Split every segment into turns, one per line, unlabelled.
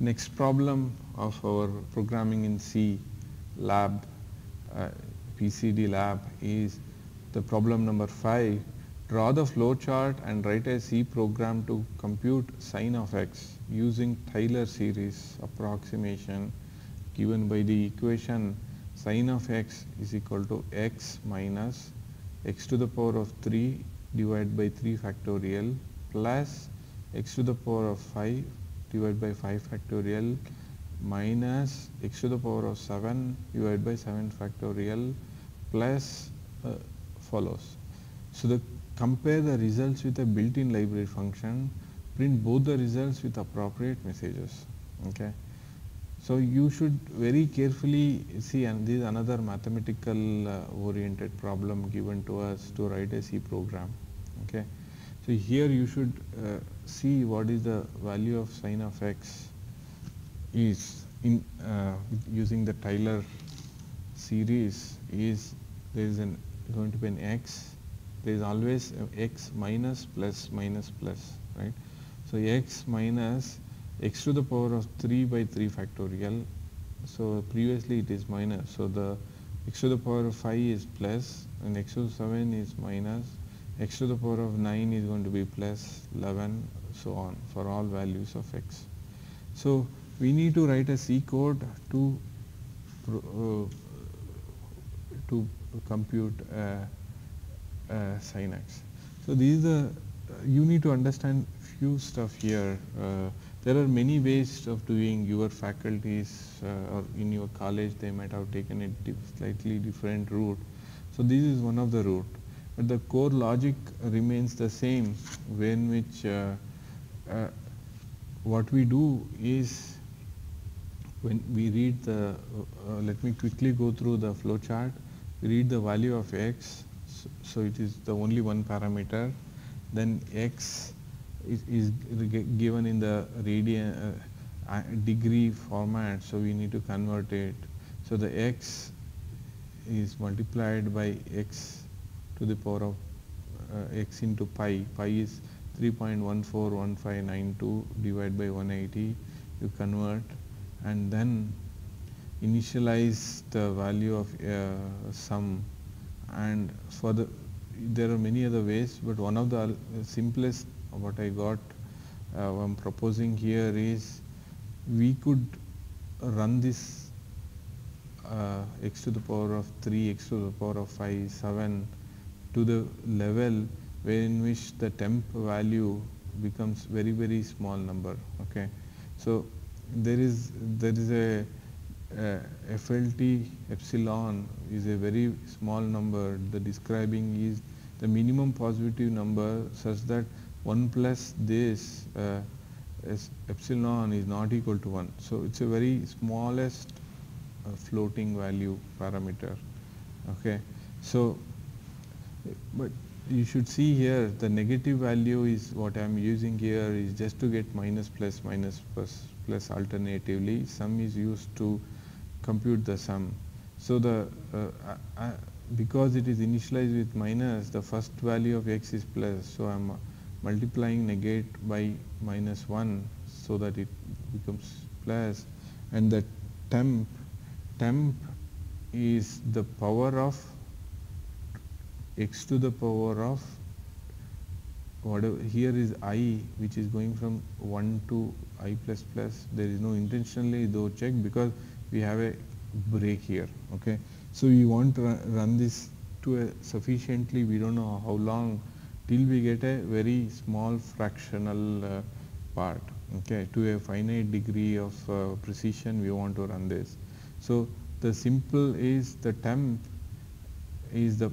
Next problem of our programming in C lab, uh, PCD lab is the problem number 5. Draw the flow chart and write a C program to compute sine of x using Taylor series approximation given by the equation sine of x is equal to x minus x to the power of 3 divided by 3 factorial plus x to the power of 5 divided by 5 factorial minus x to the power of 7 divided by 7 factorial plus uh, follows. So, the compare the results with a built-in library function, print both the results with appropriate messages. Okay. So, you should very carefully see and this is another mathematical uh, oriented problem given to us to write a C program. Okay. So, here you should uh, see what is the value of sine of x is in uh, using the Taylor series is there is an going to be an x there is always x minus plus minus plus right. So, x minus x to the power of 3 by 3 factorial. So, previously it is minus. So, the x to the power of 5 is plus and x to the 7 is minus, x to the power of 9 is going to be plus 11 so on for all values of x. So, we need to write a C code to uh, to compute uh, uh, sin x. So, these are you need to understand few stuff here. Uh, there are many ways of doing your faculties uh, or in your college they might have taken a slightly different route. So, this is one of the route, but the core logic remains the same when which uh, uh, what we do is when we read the, uh, let me quickly go through the flow chart, read the value of x, so, so it is the only one parameter, then x is, is given in the radian uh, degree format, so we need to convert it. So the x is multiplied by x to the power of uh, x into pi, pi is 3.141592 divided by 180, you convert and then initialize the value of uh, sum. And for the there are many other ways but one of the simplest what I got uh, I'm proposing here is we could run this uh, x to the power of 3 x to the power of 5 7 to the level where in which the temp value becomes very very small number okay so there is there is a FLT epsilon is a very small number the describing is the minimum positive number such that 1 plus this uh, epsilon is not equal to 1. So, it is a very smallest uh, floating value parameter. Okay. So, but you should see here the negative value is what I am using here is just to get minus plus minus plus plus alternatively sum is used to compute the sum. So, the uh, because it is initialized with minus the first value of x is plus. So, I am multiplying negate by minus 1 so that it becomes plus and the temp temp is the power of x to the power of whatever here is i which is going from 1 to i plus plus. There is no intentionally though check because we have a break here okay? So we want to run this to a sufficiently we don't know how long till we get a very small fractional uh, part okay? To a finite degree of uh, precision we want to run this. So the simple is the temp is the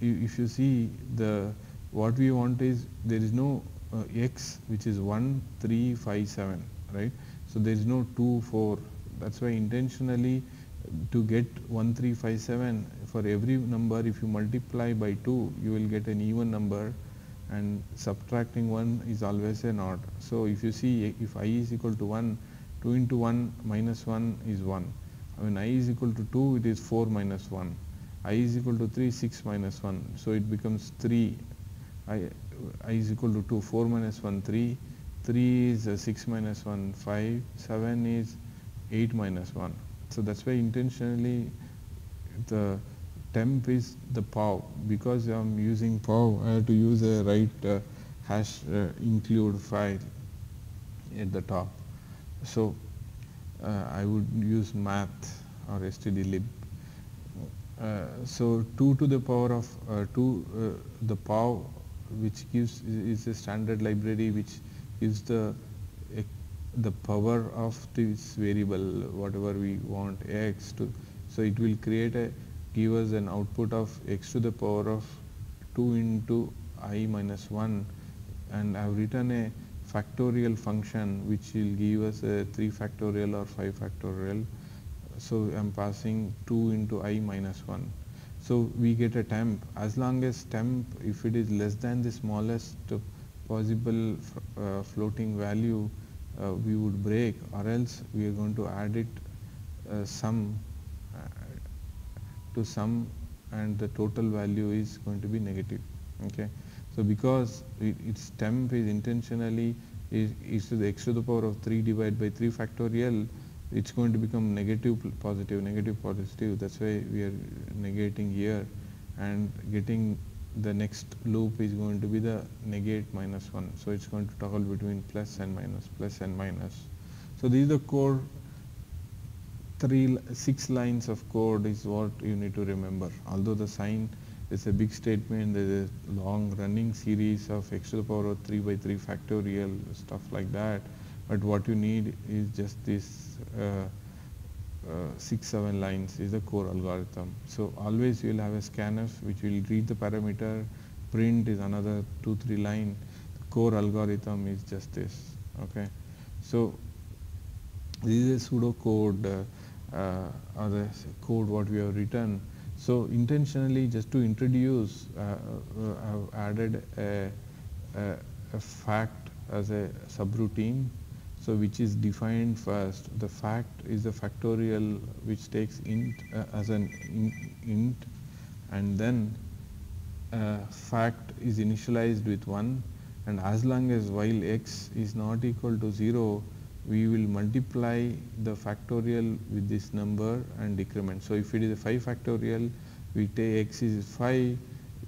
if you see the what we want is there is no uh, x which is 1 3 5 7 right? So there is no 2 4 that's why intentionally to get 1 3 5 7 for every number if you multiply by 2 you will get an even number and subtracting 1 is always an odd so if you see if i is equal to 1 2 into 1 minus 1 is 1 when i is equal to 2 it is 4 minus 1 i is equal to 3 6 minus 1 so it becomes 3 i i is equal to 2 4 minus 1 3 3 is uh, 6 minus 1, 5, 7 is 8 minus 1. So that's why intentionally the temp is the pow because I'm using pow I have to use a right uh, hash uh, include file at the top. So uh, I would use math or stdlib. Uh, so 2 to the power of uh, 2 uh, the pow which gives is a standard library which gives the the power of this variable whatever we want x to so it will create a give us an output of x to the power of 2 into i minus 1 and I have written a factorial function which will give us a 3 factorial or 5 factorial so I am passing 2 into i minus 1 so we get a temp. As long as temp if it is less than the smallest possible uh, floating value uh, we would break or else we are going to add it uh, sum uh, to sum and the total value is going to be negative. Okay? So because it, its temp is intentionally is, is to the x to the power of 3 divided by 3 factorial it's going to become negative positive negative positive. That's why we are negating here. And getting the next loop is going to be the negate minus 1 so it's going to toggle between plus and minus plus and minus. So these are the core three six lines of code is what you need to remember. Although the sine is a big statement there is a long running series of x to the power of 3 by 3 factorial stuff like that but what you need is just this uh, uh, 6 7 lines is the core algorithm. So always you will have a scanner which will read the parameter. Print is another 2 3 line. The core algorithm is just this okay? So this is a pseudo code uh, uh, or the code what we have written. So intentionally just to introduce uh, uh, I've added a, a, a fact as a subroutine so which is defined first. The fact is the factorial which takes int uh, as an int and then uh, fact is initialized with 1 and as long as while x is not equal to 0 we will multiply the factorial with this number and decrement. So if it is a 5 factorial we take x is 5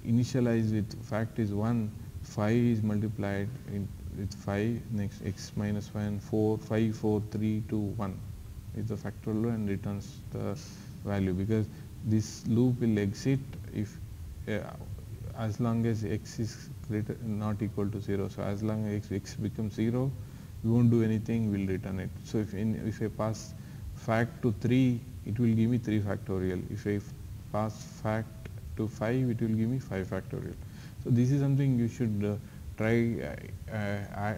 initialized with fact is 1 5 is multiplied in with 5 next x minus 1 4 5 4 3 2 1 is the factorial and returns the value because this loop will exit if uh, as long as x is greater not equal to 0 so as long as x, x becomes 0 we won't do anything we'll return it. So if in, if I pass fact to 3 it will give me 3 factorial. If I pass fact to 5 it will give me 5 factorial. So this is something you should uh, try uh, uh,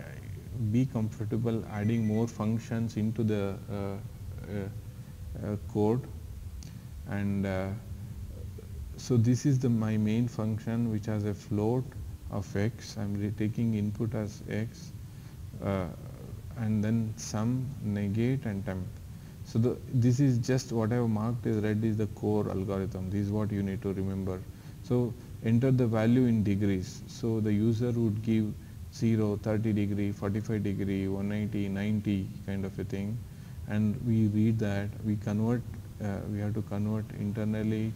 be comfortable adding more functions into the uh, code. And so this is the my main function which has a float of x. I'm taking input as x uh, and then sum negate and temp. So the, this is just what I have marked as red is the core algorithm. This is what you need to remember. So enter the value in degrees. So the user would give 0, 30 degree, 45 degree, 180, 90 kind of a thing. And we read that, we convert, uh, we have to convert internally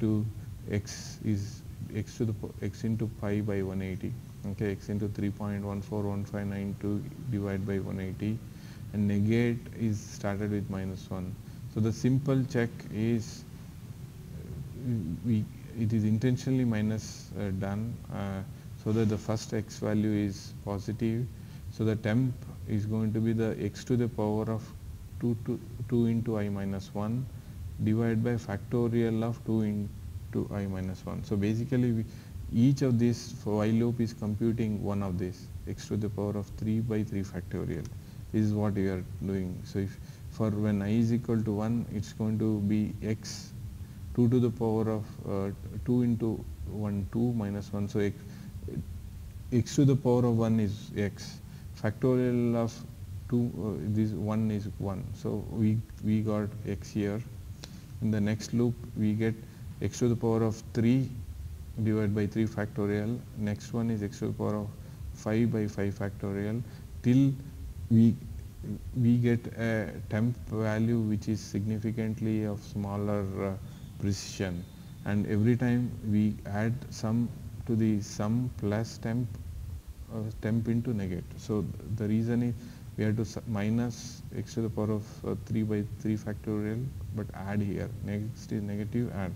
to x is x to the x into pi by 180 okay x into 3.141592 divided by 180 and negate is started with minus 1 so the simple check is we it is intentionally minus uh, done uh, so that the first x value is positive. So the temp is going to be the x to the power of 2, to 2 into i minus 1 divided by factorial of 2 into i minus 1. So basically we, each of for while loop is computing one of these x to the power of 3 by 3 factorial. This is what we are doing. So if for when i is equal to 1 it's going to be x 2 to the power of uh, 2 into 1 2 minus 1 so x, x to the power of 1 is x. Factorial of 2 uh, this 1 is 1 so we we got x here. In the next loop we get x to the power of 3 divided by 3 factorial. Next one is x to the power of 5 by 5 factorial. Till we we get a temp value which is significantly of smaller uh, precision and every time we add sum to the sum plus temp uh, temp into negate. So the reason is we have to minus x to the power of uh, 3 by 3 factorial but add here next is negative add.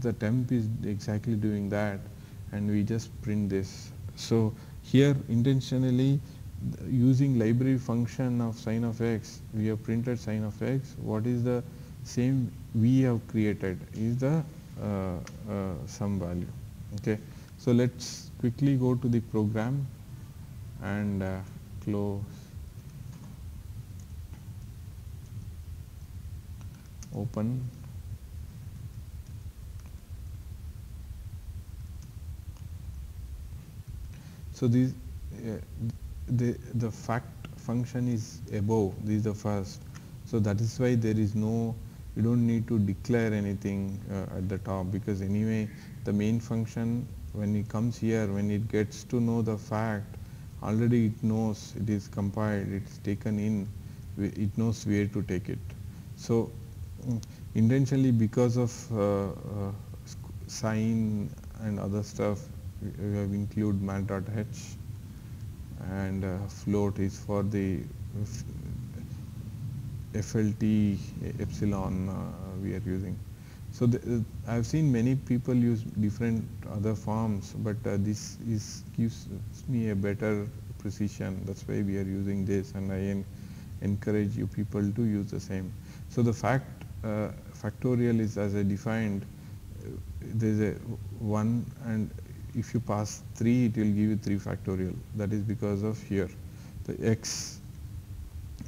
The temp is exactly doing that and we just print this. So here intentionally using library function of sine of x we have printed sine of x what is the same we have created is the uh, uh, sum value okay? So let's quickly go to the program and uh, close. Open. So these uh, the, the fact function is above, this is the first. So that is why there is no, you don't need to declare anything uh, at the top because anyway the main function when it comes here, when it gets to know the fact, already it knows it is compiled, it's taken in, it knows where to take it. So mm, intentionally because of uh, uh, sine and other stuff, we have include math.h and uh, float is for the FLT epsilon uh, we are using. So the, I have seen many people use different other forms, but uh, this is gives me a better precision. That's why we are using this, and I en encourage you people to use the same. So the fact uh, factorial is as I defined. Uh, there is a one and if you pass 3 it will give you 3 factorial that is because of here the x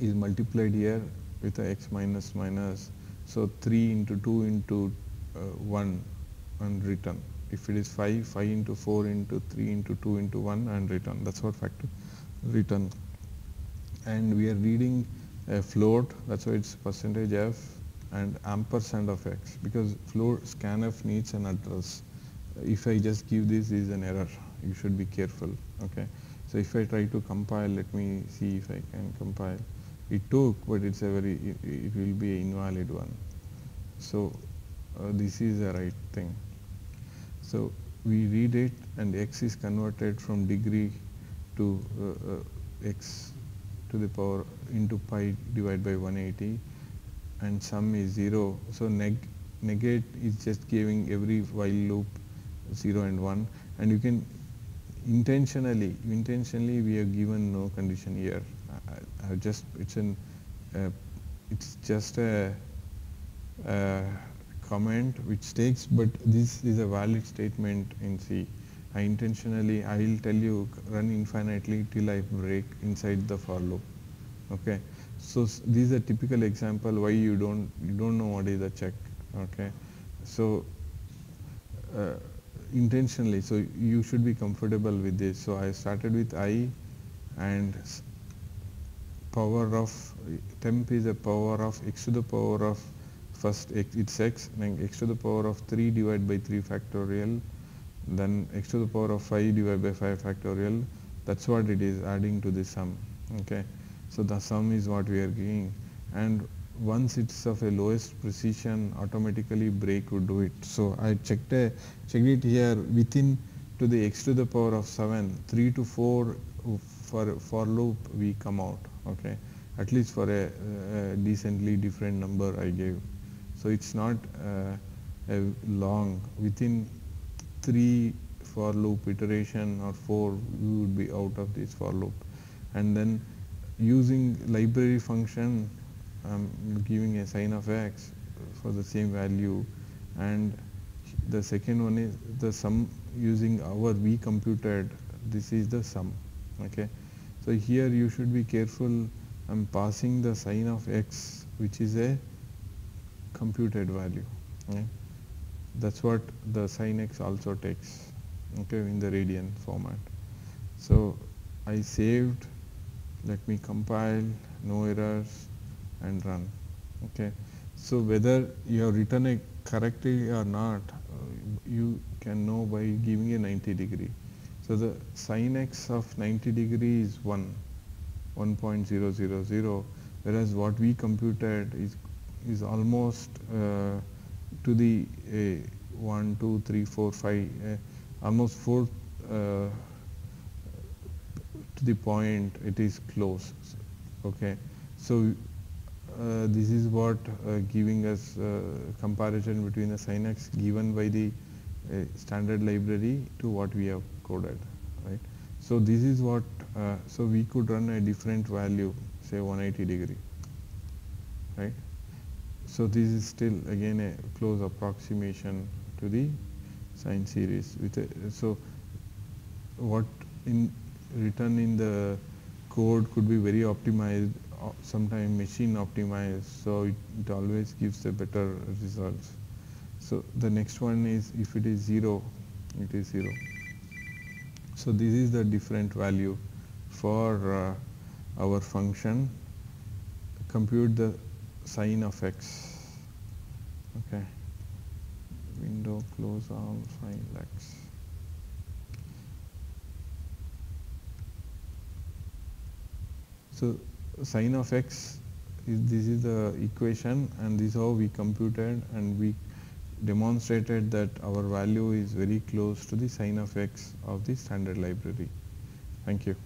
is multiplied here with x minus minus. So 3 into 2 into uh, 1 and return. If it is 5 5 into 4 into 3 into 2 into 1 and return. That's what factor return. And we are reading a float. That's why it's percentage f and ampersand of x. Because float scanf needs an address. If I just give this is an error. You should be careful. Okay. So if I try to compile let me see if I can compile it took but it's a very it, will be invalid one. So uh, this is the right thing. So we read it and x is converted from degree to uh, uh, x to the power into pi divided by 180 and sum is 0 so neg negate is just giving every while loop 0 and 1 and you can intentionally intentionally we have given no condition here I, I just it's an uh, it's just a, a, comment which takes but this is a valid statement in C I intentionally I will tell you run infinitely till I break inside the for loop okay so this is a typical example why you don't you don't know what is the check okay so uh, intentionally. So you should be comfortable with this. So I started with i and power of temp is a power of x to the power of first x, it's x then x to the power of 3 divided by 3 factorial then x to the power of 5 divided by 5 factorial. That's what it is adding to the sum okay? So the sum is what we are getting and once it's of a lowest precision automatically break would do it. So I checked, a, checked it here within to the x to the power of 7, 3 to 4 for, for loop we come out okay? At least for a, a decently different number I gave. So it's not uh, a long. Within 3 for loop iteration or 4 we would be out of this for loop. And then using library function I'm giving a sine of x for the same value. And the second one is the sum using our we computed this is the sum. Okay so here you should be careful. I'm passing the sine of x which is a computed value okay? that's what the sine x also takes okay in the radian format. So I saved. Let me compile. No errors and run okay? So whether you have written it correctly or not uh, you can know by giving a 90 degree so the sine x of 90 degree is 1 1.000 whereas what we computed is is almost uh, to the uh, 1, 2, 3, 4, 5, uh, almost 4 uh, to the point it is close. Okay, so uh, this is what uh, giving us comparison between the sine x given by the standard library to what we have coded, right? So this is what, so we could run a different value, say 180 degree, right? So this is still again a close approximation to the sine series. With a, so what in written in the code could be very optimized, uh, sometimes machine optimized, so it, it always gives the better results. So the next one is if it is 0, it is 0. So this is the different value for uh, our function. Compute the sine of x. Okay. Window close all sine x. So sine of x is this is the equation and this is how we computed and we demonstrated that our value is very close to the sine of x of the standard library. Thank you.